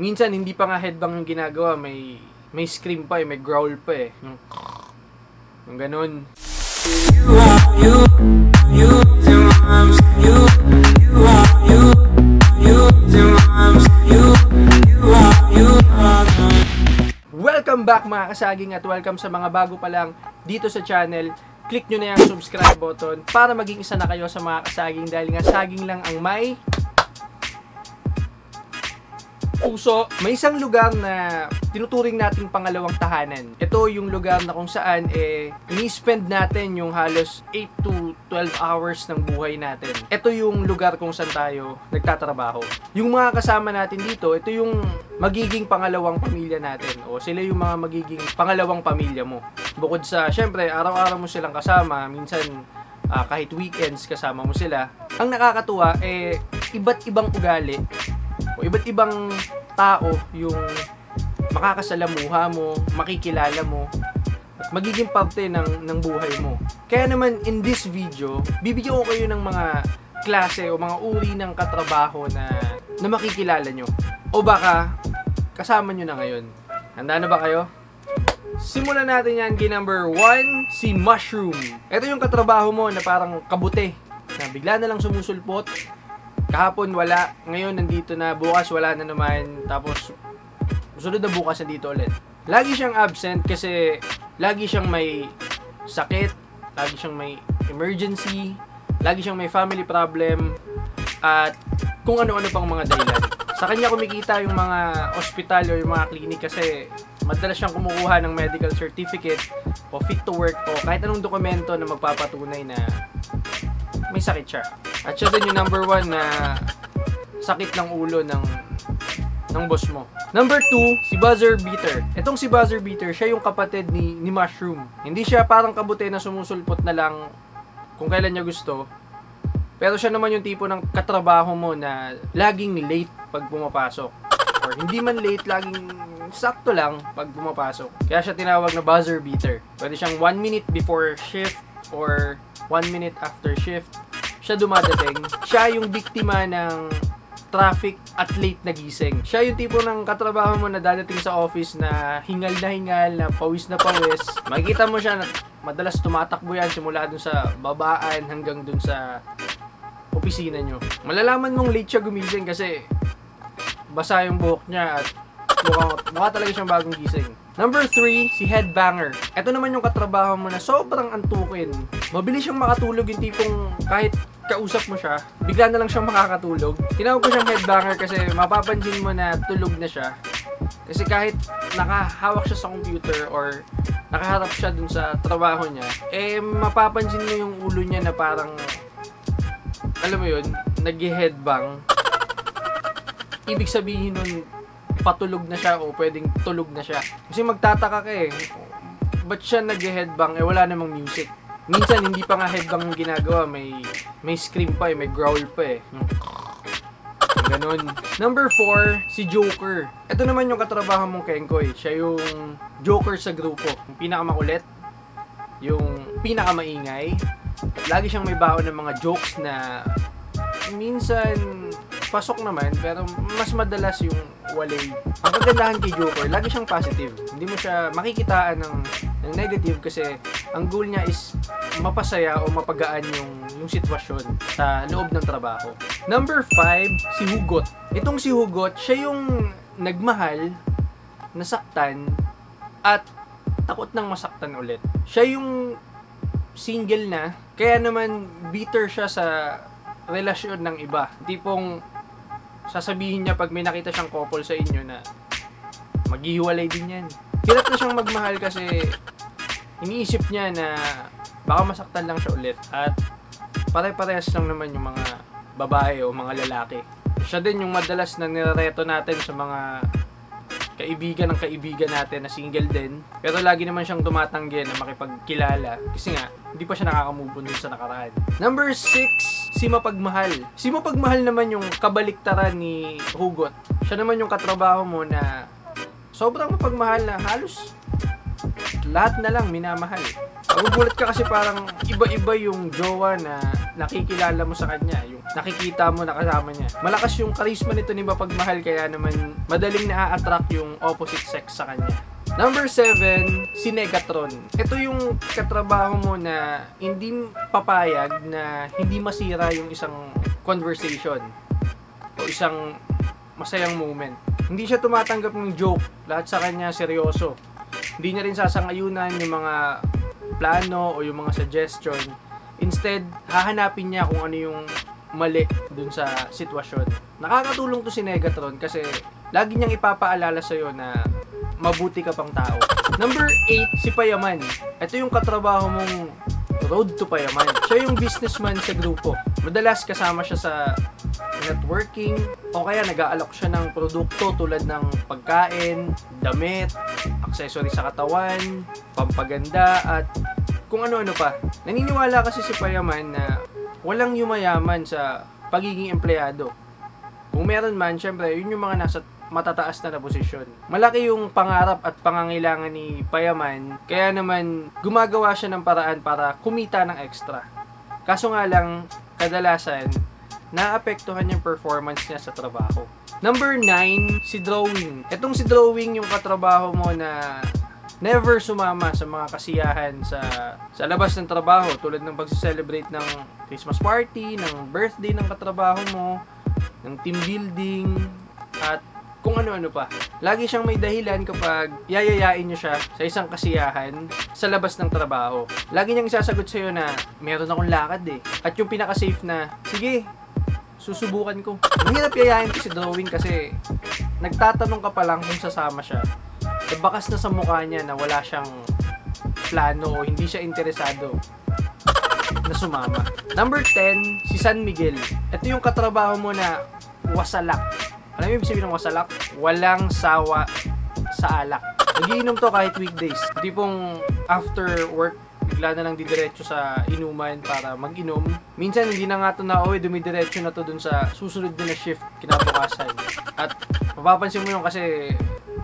Minsan, hindi pa nga headbang yung ginagawa. May, may scream pa eh, may growl pa eh. Yung, yung ganun. You are you, you to moms, you, you are you, you to moms, you, you are you are Welcome back mga kasaging at welcome sa mga bago pa lang dito sa channel. Click nyo na yung subscribe button para maging isa na kayo sa mga kasaging dahil nga saging lang ang may puso. May isang lugar na tinuturing nating pangalawang tahanan. Ito yung lugar na kung saan eh ini-spend natin yung halos 8 to 12 hours ng buhay natin. Ito yung lugar kung saan tayo nagtatrabaho. Yung mga kasama natin dito, ito yung magiging pangalawang pamilya natin o sila yung mga magiging pangalawang pamilya mo. Bukod sa, syempre, araw-araw mo silang kasama, minsan ah, kahit weekends kasama mo sila. Ang nakakatuwa, eh, iba't ibang ugali o iba't ibang tao yung makakasalamuha mo, makikilala mo, at magiging parte ng, ng buhay mo. Kaya naman, in this video, bibigyan ko kayo ng mga klase o mga uri ng katrabaho na, na makikilala nyo. O baka, kasama nyo na ngayon. Handa na ba kayo? Simulan natin yan kay number 1, si Mushroom. Ito yung katrabaho mo na parang kabute, na bigla na lang sumusulpot, kahapon wala, ngayon nandito na, bukas wala na naman, tapos sunod na bukas nandito ulit. Lagi siyang absent kasi lagi siyang may sakit, lagi siyang may emergency, lagi siyang may family problem, at kung ano-ano pang mga dahilan. Sa kanya kumikita yung mga ospital o yung mga clinic kasi madalas siyang kumukuha ng medical certificate o fit to work o kahit anong dokumento na magpapatunay na may sakit siya. At siya din yung number one na sakit ng ulo ng ng boss mo. Number two, si Buzzer Beater. Itong si Buzzer Beater, siya yung kapatid ni, ni Mushroom. Hindi siya parang kabute na sumusulpot na lang kung kailan niya gusto. Pero siya naman yung tipo ng katrabaho mo na laging late pag pumapasok. Or hindi man late, laging sakto lang pag pumapasok. Kaya siya tinawag na buzzer beater. Pwede siyang 1 minute before shift or 1 minute after shift. Siya dumadating. Siya yung biktima ng traffic at late na gising. Siya yung tipo ng katrabaho mo na dadating sa office na hingal na hingal, na pawis na pawis. Makikita mo siya na madalas tumatakbo yan simula dun sa babaan hanggang dun sa opisina nyo. Malalaman mong late siya gumising kasi basa yung buhok niya at mukha, mukha talaga siyang bagong gising. Number 3, si Headbanger. Ito naman yung katrabaho mo na sobrang antukin. Mabilis siyang makatulog yung tipong kahit kausap mo siya, bigla na lang siyang makakatulog. Tinawag ko siyang headbanger kasi mapapansin mo na tulog na siya. Kasi kahit nakahawak siya sa computer or nakaharap siya dun sa trabaho niya, eh mapapansin mo yung ulo niya na parang alam mo yun, nag-headbang. Ibig sabihin nun, patulog na siya o pwedeng tulog na siya. Kasi magtataka ka eh, ba't siya nag-headbang eh wala namang music. Minsan hindi pa nga headbang yung ginagawa, may may scream pa eh, may growl pa eh. Yung Ganon. Number 4, si Joker. Ito naman yung katrabaho mong Kenkoy. Siya yung Joker sa grupo. Yung pinakamakulit, yung pinakamaingay. Lagi siyang may baon ng mga jokes na minsan pasok naman pero mas madalas yung walay. Ang kagandahan kay Joker, lagi siyang positive. Hindi mo siya makikitaan ng, ng negative kasi ang goal niya is mapasaya o mapagaan yung, yung sitwasyon sa loob ng trabaho. Number 5, si Hugot. Itong si Hugot, siya yung nagmahal, nasaktan, at takot nang masaktan ulit. Siya yung single na, kaya naman bitter siya sa relasyon ng iba. Tipong sasabihin niya pag may nakita siyang couple sa inyo na maghihiwalay din yan. Hirap na siyang magmahal kasi iniisip niya na baka masaktan lang siya ulit at pare-parehas lang naman yung mga babae o mga lalaki. Siya din yung madalas na nirereto natin sa mga kaibigan ng kaibigan natin na single din. Pero lagi naman siyang tumatanggi na makipagkilala. Kasi nga, hindi pa siya nakakamove dun sa nakaraan. Number 6, si Mapagmahal. Si Mapagmahal naman yung kabaliktaran ni Hugot. Siya naman yung katrabaho mo na sobrang mapagmahal na halos lahat na lang minamahal. Magugulat ka kasi parang iba-iba yung jowa na nakikilala mo sa kanya, yung nakikita mo na kasama niya. Malakas yung charisma nito ni Mapagmahal kaya naman madaling na-attract yung opposite sex sa kanya. Number 7, si Negatron. Ito yung katrabaho mo na hindi papayag na hindi masira yung isang conversation o isang masayang moment. Hindi siya tumatanggap ng joke. Lahat sa kanya seryoso. Hindi niya rin sasangayunan yung mga plano o yung mga suggestion. Instead, hahanapin niya kung ano yung mali dun sa sitwasyon. Nakakatulong to si Negatron kasi lagi niyang ipapaalala sa'yo na mabuti ka pang tao. Number 8, si Payaman. Ito yung katrabaho mong road to Payaman. Siya yung businessman sa grupo. Madalas kasama siya sa networking o kaya nag-aalok siya ng produkto tulad ng pagkain, damit, accessory sa katawan, pampaganda at kung ano-ano pa. Naniniwala kasi si Payaman na walang yumayaman sa pagiging empleyado. Kung meron man, syempre, yun yung mga nasa matataas na na posisyon. Malaki yung pangarap at pangangailangan ni Payaman, kaya naman gumagawa siya ng paraan para kumita ng extra. Kaso nga lang, kadalasan, naapektuhan yung performance niya sa trabaho. Number 9, si Drawing. Etong si Drawing yung katrabaho mo na never sumama sa mga kasiyahan sa sa labas ng trabaho tulad ng pagse-celebrate ng Christmas party, ng birthday ng katrabaho mo, ng team building at kung ano-ano pa. Lagi siyang may dahilan kapag yayayain niyo siya sa isang kasiyahan sa labas ng trabaho. Lagi niyang isasagot sa'yo na meron akong lakad eh. At yung pinaka-safe na, sige, susubukan ko. Mahirap yayain ko si Drawing kasi nagtatanong ka pa lang kung sasama siya. E bakas na sa mukha niya na wala siyang plano o hindi siya interesado na sumama. Number 10, si San Miguel. Ito yung katrabaho mo na wasalak. Mo yung ibig sabihin ng wasalak? Walang sawa sa alak. Nagiinom to kahit weekdays. Hindi pong after work, bigla na lang didiretso sa inuman para mag-inom. Minsan hindi na nga to na uwi, dumidiretso na to dun sa susunod na shift kinabukasan. At mapapansin mo yun kasi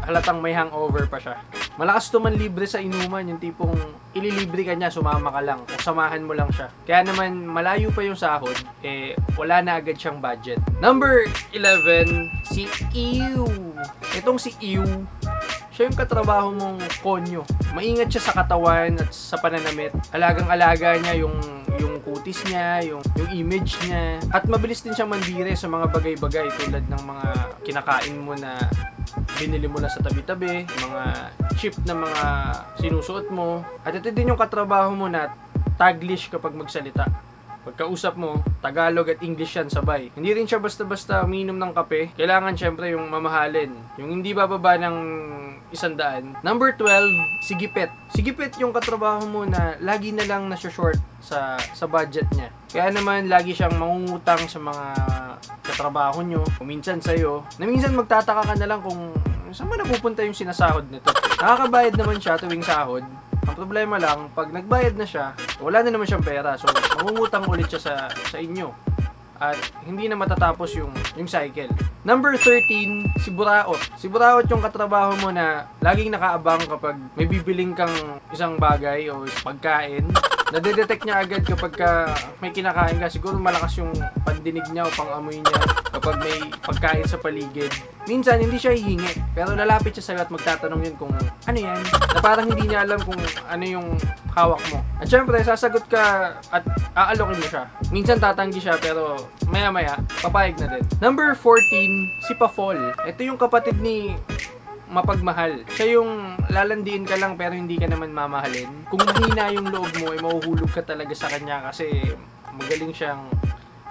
halatang may hangover pa siya. Malakas to man libre sa inuman, yung tipong ililibre ka niya, sumama ka lang, o samahan mo lang siya. Kaya naman, malayo pa yung sahod, eh, wala na agad siyang budget. Number 11, si Ew. Itong si Ew, siya yung katrabaho mong konyo. Maingat siya sa katawan at sa pananamit. Alagang-alaga niya yung yung kutis niya, yung, yung image niya. At mabilis din siyang mandire sa mga bagay-bagay tulad ng mga kinakain mo na binili mo na sa tabi-tabi, mga cheap na mga sinusuot mo. At ito din yung katrabaho mo na taglish kapag magsalita. Pagkausap mo, Tagalog at English yan sabay. Hindi rin siya basta-basta uminom ng kape. Kailangan syempre yung mamahalin. Yung hindi bababa ng isandaan. Number 12, si Gipet. Si Gipet yung katrabaho mo na lagi na lang nasa-short sa, sa budget niya. Kaya naman, lagi siyang mangungutang sa mga katrabaho nyo. Kung minsan sa'yo. Na minsan magtataka ka na lang kung saan ba napupunta yung sinasahod nito. Nakakabayad naman siya tuwing sahod. Ang problema lang, pag nagbayad na siya, wala na naman siyang pera. So, mangungutang ulit siya sa, sa inyo. At hindi na matatapos yung, yung cycle. Number 13, si Buraot. Si Buraot yung katrabaho mo na laging nakaabang kapag may bibiling kang isang bagay o pagkain. Nadedetect niya agad kapag ka may kinakain ka. Siguro malakas yung pandinig niya o pangamoy niya kapag may pagkain sa paligid. Minsan, hindi siya hihingi. Pero lalapit siya sa'yo at magtatanong yun kung ano yan. Na parang hindi niya alam kung ano yung hawak mo. At syempre, sasagot ka at aalokin mo siya. Minsan tatanggi siya pero maya-maya, papayag na din. Number 14, si Pafol. Ito yung kapatid ni mapagmahal. Siya yung lalandiin ka lang pero hindi ka naman mamahalin. Kung mahina yung loob mo, ay mahuhulog ka talaga sa kanya kasi magaling siyang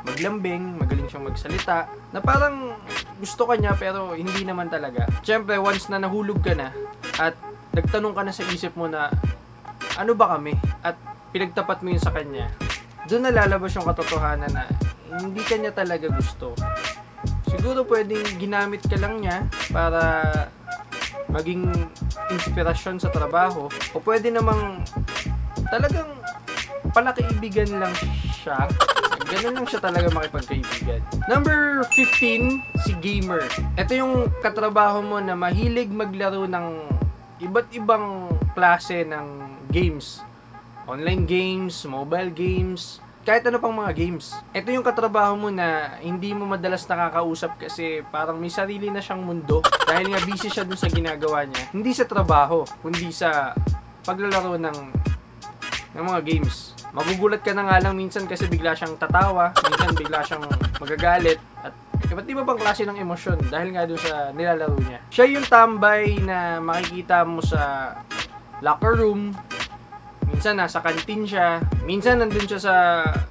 maglambing, magaling siyang magsalita, na parang gusto ka niya pero hindi naman talaga. Siyempre, once na nahulog ka na at nagtanong ka na sa isip mo na ano ba kami at pinagtapat mo yun sa kanya, doon nalalabas yung katotohanan na hindi ka niya talaga gusto. Siguro pwedeng ginamit ka lang niya para maging inspirasyon sa trabaho o pwede namang talagang palakiibigan lang siya ganun lang siya talaga makipagkaibigan. Number 15, si Gamer. Ito yung katrabaho mo na mahilig maglaro ng iba't ibang klase ng games. Online games, mobile games, kahit ano pang mga games. Ito yung katrabaho mo na hindi mo madalas nakakausap kasi parang may sarili na siyang mundo dahil nga busy siya dun sa ginagawa niya. Hindi sa trabaho, kundi sa paglalaro ng ng mga games. Magugulat ka na nga lang minsan kasi bigla siyang tatawa, minsan bigla siyang magagalit at iba't iba bang klase ng emosyon dahil nga doon sa nilalaro niya. Siya yung tambay na makikita mo sa locker room, minsan nasa kantin siya, minsan nandun siya sa,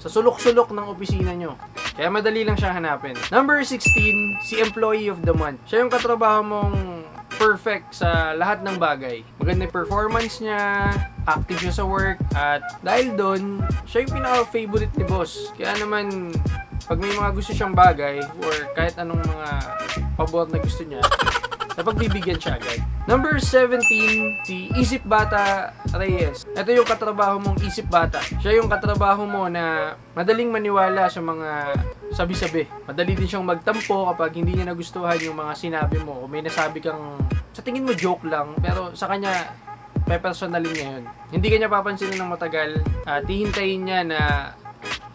sa sulok-sulok ng opisina nyo. Kaya madali lang siya hanapin. Number 16, si Employee of the Month. Siya yung katrabaho mong perfect sa lahat ng bagay. Maganda yung performance niya, active siya sa work, at dahil doon, siya yung pinaka-favorite ni boss. Kaya naman, pag may mga gusto siyang bagay, or kahit anong mga pabor na gusto niya, napagbibigyan siya agad. Number 17, si Isip Bata Reyes. Ito yung katrabaho mong Isip Bata. Siya yung katrabaho mo na madaling maniwala sa mga sabi-sabi. Madali din siyang magtampo kapag hindi niya nagustuhan yung mga sinabi mo o may nasabi kang sa tingin mo joke lang pero sa kanya pepersonalin niya yun. Hindi kanya papansinin ng matagal at hihintayin niya na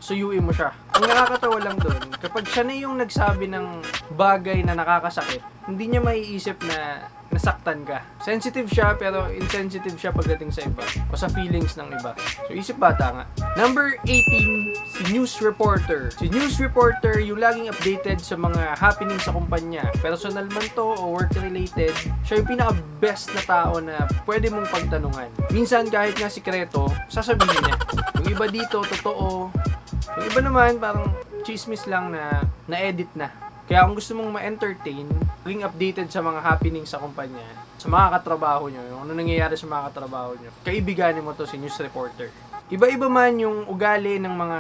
suyuin mo siya. Ang nakakatawa lang doon, kapag siya na yung nagsabi ng bagay na nakakasakit, hindi niya maiisip na nasaktan ka. Sensitive siya pero insensitive siya pagdating sa iba o sa feelings ng iba. So isip bata nga. Number 18, si news reporter. Si news reporter yung laging updated sa mga happening sa kumpanya. Personal man to o work related, siya yung pinaka best na tao na pwede mong pagtanungan. Minsan kahit nga sikreto, sasabihin niya. Yung iba dito, totoo. Yung iba naman, parang chismis lang na na-edit na. Kaya kung gusto mong ma-entertain, maging updated sa mga happening sa kumpanya, sa mga katrabaho nyo, yung ano nangyayari sa mga katrabaho nyo, kaibiganin mo to si news reporter. Iba-iba man yung ugali ng mga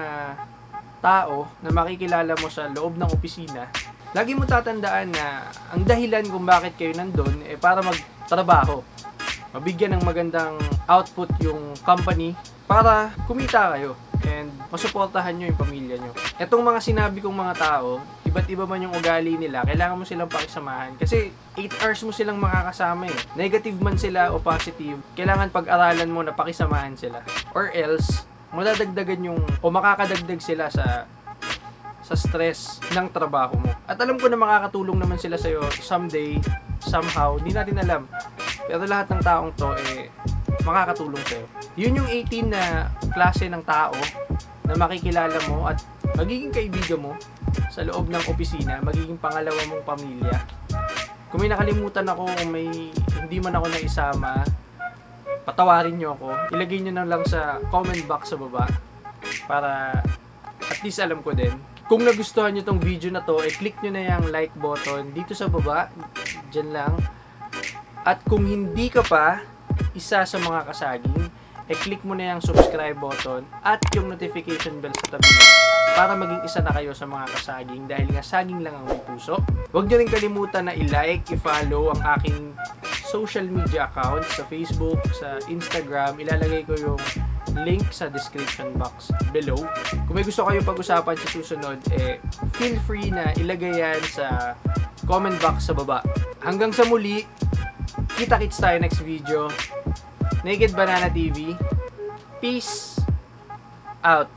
tao na makikilala mo sa loob ng opisina, lagi mo tatandaan na ang dahilan kung bakit kayo nandun eh para magtrabaho. Mabigyan ng magandang output yung company para kumita kayo and masuportahan nyo yung pamilya nyo. Etong mga sinabi kong mga tao, iba't iba man yung ugali nila, kailangan mo silang pakisamahan. Kasi 8 hours mo silang makakasama eh. Negative man sila o positive, kailangan pag-aralan mo na pakisamahan sila. Or else, madadagdagan yung, o makakadagdag sila sa sa stress ng trabaho mo. At alam ko na makakatulong naman sila sa'yo someday, somehow, di natin alam. Pero lahat ng taong to, eh, makakatulong sa'yo. Yun yung 18 na klase ng tao na makikilala mo at magiging kaibigan mo sa loob ng opisina, magiging pangalawa mong pamilya. Kung may nakalimutan ako, kung may hindi man ako naisama, patawarin nyo ako. Ilagay nyo na lang sa comment box sa baba para at least alam ko din. Kung nagustuhan nyo tong video na to, i-click nyo na yung like button dito sa baba. Diyan lang. At kung hindi ka pa isa sa mga kasaging, i-click mo na yung subscribe button at yung notification bell sa tabi para maging isa na kayo sa mga kasaging dahil nga saging lang ang may puso. Huwag nyo rin kalimutan na i-like, i-follow ang aking social media accounts sa Facebook, sa Instagram. Ilalagay ko yung link sa description box below. Kung may gusto kayo pag-usapan sa susunod, eh, feel free na ilagay yan sa comment box sa baba. Hanggang sa muli, kita-kits tayo next video. Naked Banana TV. Peace out.